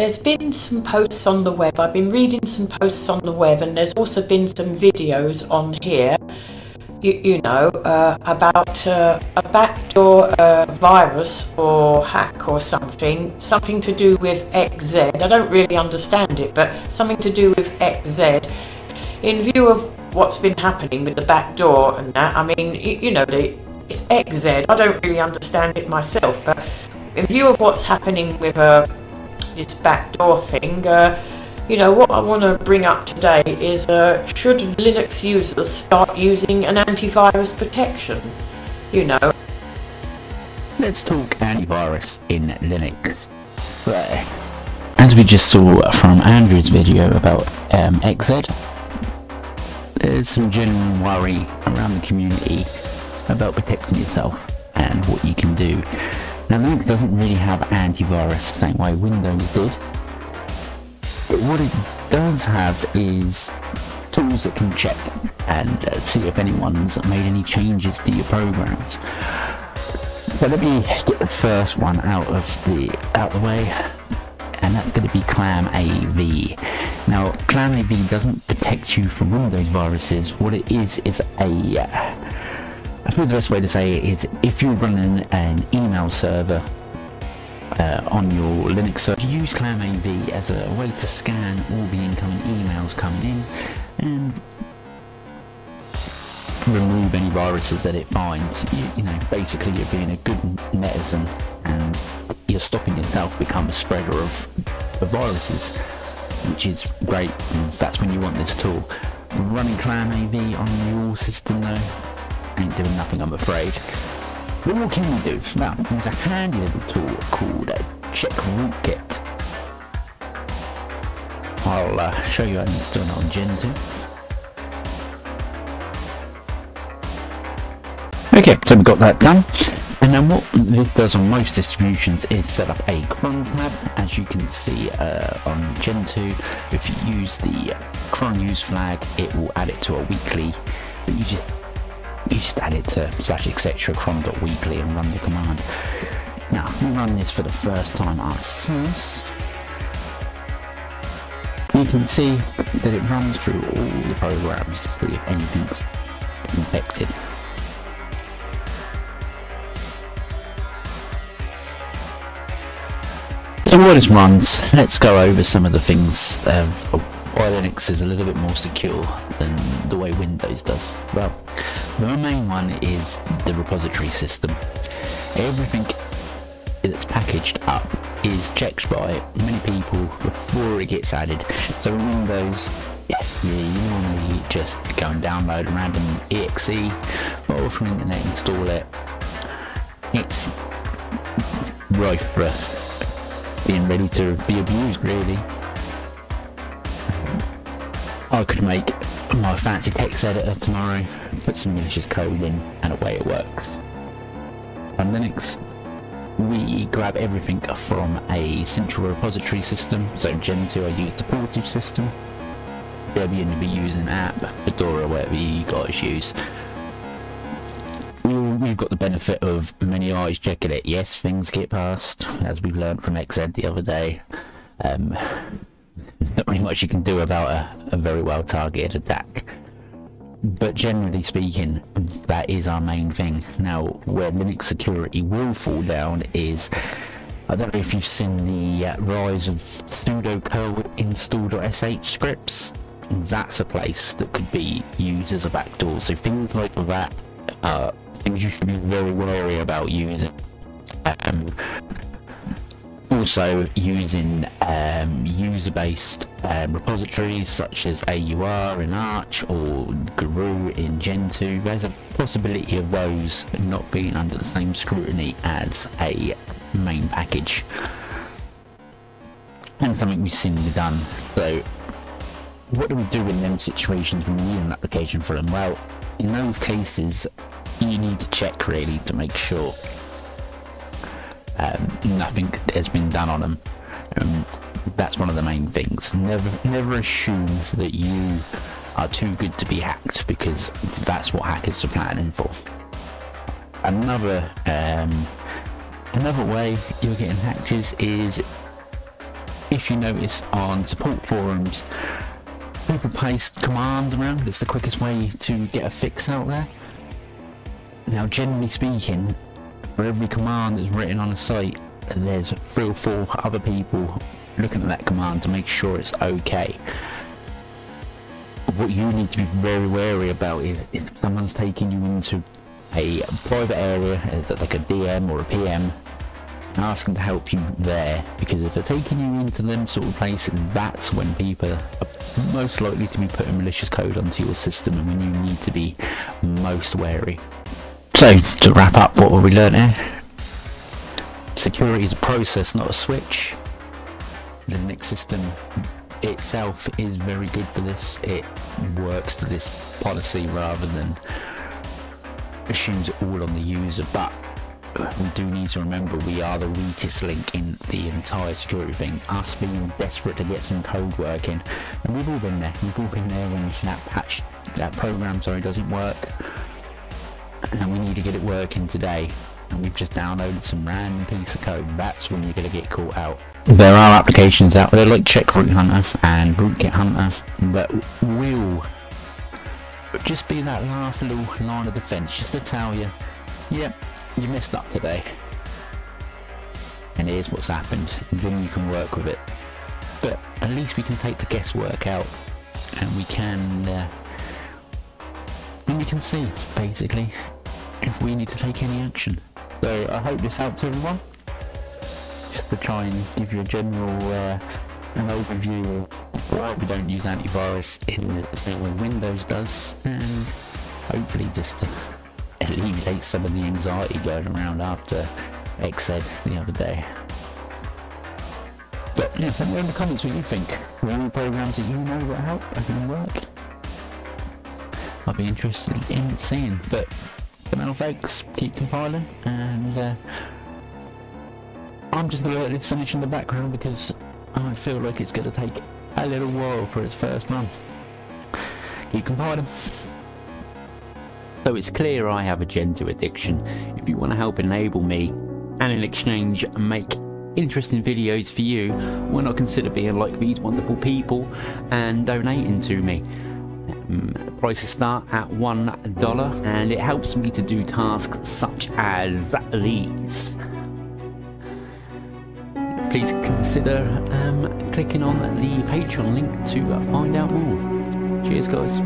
there's been some posts on the web. I've been reading some posts on the web, and there's also been some videos on here. You, you know uh, about uh, a backdoor uh, virus or hack or something, something to do with XZ. I don't really understand it, but something to do with XZ. In view of what's been happening with the backdoor and that, I mean, you, know, the, it's XZ. I don't really understand it myself, but in view of what's happening with uh, this backdoor thing, uh, you know, what I want to bring up today is uh, should Linux users start using an antivirus protection? You know. Let's talk antivirus in Linux. As we just saw from Andrew's video about um, XZ, there's some general worry around the community about protecting yourself and what you can do. Now Linux doesn't really have antivirus the same way Windows did. But what it does have is tools that can check and uh, see if anyone's made any changes to your programs. So let me get the first one out of the out the way and that's going to be ClamAV. Now ClamAV doesn't protect you from Windows viruses, what it is is a uh, I think the best way to say it is if you're running an email server uh, on your Linux server, use ClamAV as a way to scan all the incoming emails coming in and remove any viruses that it finds. You, you know, basically you're being a good netizen and you're stopping yourself become a spreader of, of viruses, which is great and that's when you want this tool. Running ClamAV on your system though, ain't doing nothing, I'm afraid. But what can we do? Now, there's a handy little tool called a Check Rootkit. I'll uh, show you how to install it on Gentoo. Okay, so we've got that done. And then what this does on most distributions is set up a cron tab. As you can see uh, on Gentoo, if you use the cron use flag, it will add it to a weekly. But you just you just add it to slash etc cron.weekly and run the command. Now, run this for the first time ourselves. You can see that it runs through all the programs to see if anything's infected. So while this runs, let's go over some of the things um, why Linux is a little bit more secure than the way Windows does. Well, the main one is the repository system. Everything that's packaged up is checked by many people before it gets added. So in Windows, yeah, you normally just go and download a random exe file from the internet, install it. It's rife for being ready to be abused, really. I could make my fancy text editor tomorrow, put some malicious code in, and away it works. On Linux, we grab everything from a central repository system, so Gentoo I use the Portage system, Debian will be using apt, Fedora, whatever you guys use. We've got the benefit of many eyes checking it. Yes, things get past, as we've learned from XZ the other day. Um, there's not really much you can do about a, a very well targeted attack. But generally speaking, that is our main thing. Now, where Linux security will fall down is I don't know if you've seen the uh, rise of sudo install.sh scripts. That's a place that could be used as a backdoor. So things like that things you should be very wary about using. Um, also using um, user-based um, repositories such as AUR in Arch or Guru in Gentoo, there's a possibility of those not being under the same scrutiny as a main package. And something we've seen done. So what do we do in them situations when we need an application for them? Well, in those cases, you need to check really to make sure um, nothing has been done on them. Um, that's one of the main things. Never, never assume that you are too good to be hacked because that's what hackers are planning for. Another, um, another way you're getting hacked is, is if you notice on support forums, people paste commands around. It's the quickest way to get a fix out there. Now, generally speaking, for every command that's written on a site, there's three or four other people looking at that command to make sure it's okay. What you need to be very wary about is if someone's taking you into a private area, uh, like a DM or a PM, asking to help you there because if they're taking you into them sort of places that's when people are most likely to be putting malicious code onto your system and when you need to be most wary. So to wrap up what we learned here, security is a process not a switch. The Linux system itself is very good for this. It works to this policy rather than assumes it all on the user but we do need to remember we are the weakest link in the entire security thing. Us being desperate to get some code working. And we've all been there. We've all been there when that patch, that program, sorry, doesn't work. And we need to get it working today. And we've just downloaded some random piece of code. That's when you're going to get caught out. There are applications out there like Checkroot Hunter and Rootkit Hunter that will just be that last little line of defense just to tell you, yep, you messed up today. And here's what's happened. Then you can work with it. But at least we can take the guesswork out. And we can... Uh, and we can see, basically, if we need to take any action. So I hope this helps everyone. Just to try and give you a general uh, an overview of why we don't use antivirus in the same way Windows does. And hopefully just to alleviate some of the anxiety going around after XZ the other day. But yeah, let me know in the comments what you think. Are there any programs that you know that help and work? I'll be interested in seeing. But for now folks, keep compiling and uh, I'm just going to let this finish in the background because I feel like it's going to take a little while for its first run. Keep compiling. So it's clear I have a Gentoo addiction. If you want to help enable me and in exchange make interesting videos for you, why not consider being like these wonderful people and donating to me? Prices start at $1 and it helps me to do tasks such as these. Please consider um, clicking on the Patreon link to find out more. Cheers guys.